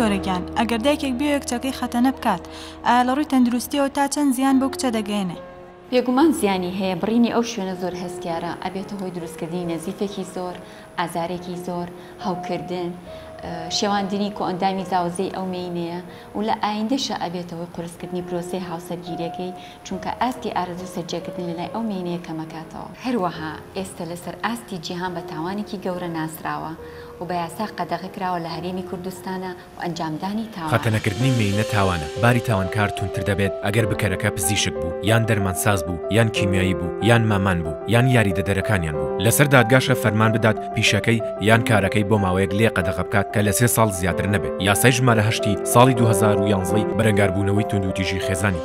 دکتۆرە گیان ئەگەر دایکێک بێ کچەکەی خەتەنە بکات ئایا لە ڕووی تەندروستیەوە تا چەند زیان بۆ کچە دەگەێنێ بێگومان زیانی هەیە، بڕینی ئەو شوێنە زۆر هەستیارە، ئەبێتە هۆی دروستکردنی نەزیفێکی زۆر، ئازارێکی زۆر، هەوکردن، شێواندنی کۆئەندامی زاوزێی ئەو مێینەیە و لە ئایندەشا ئەبێتە هۆی قورسکردنی پرۆسەی هاوسەرگیرییەکەی، چونکە ئاستی ئارەزووی سەرجێکردن لەلای ئەو مێینەیە کەمەکاتەوە. هەروەها ئێستە لەسەر ئاستی جیهان بە تاوانێکی گەورە ناسراوە و بە یاسا قەدەغەکراوە لە هەرێمی کوردستانا و ئەنجامدانی تاوان. خەتەنە نەکردنی مێینە تاوانە، باری تاوانکار توندتر دەبێت ئەگەر بکەرەکە پزیشک بوو یان دەرمانساز بوو یان کیمیایی بوو یان مامان بوو یان یاریدەدەرەکانیان بوو، لەسەر دادگاشە فەرمان بدات پیشەکەی یان کارەکەی بۆ ماوەیەک لێ قەدەغە بکات کە لە سێ ساڵ زیاتر نەبێت، یاسای ژمارە هەشت ی ساڵی دوو هەزار و یازدە ی بەرەنگاربوونەوەی توندوتیژی خێزانی.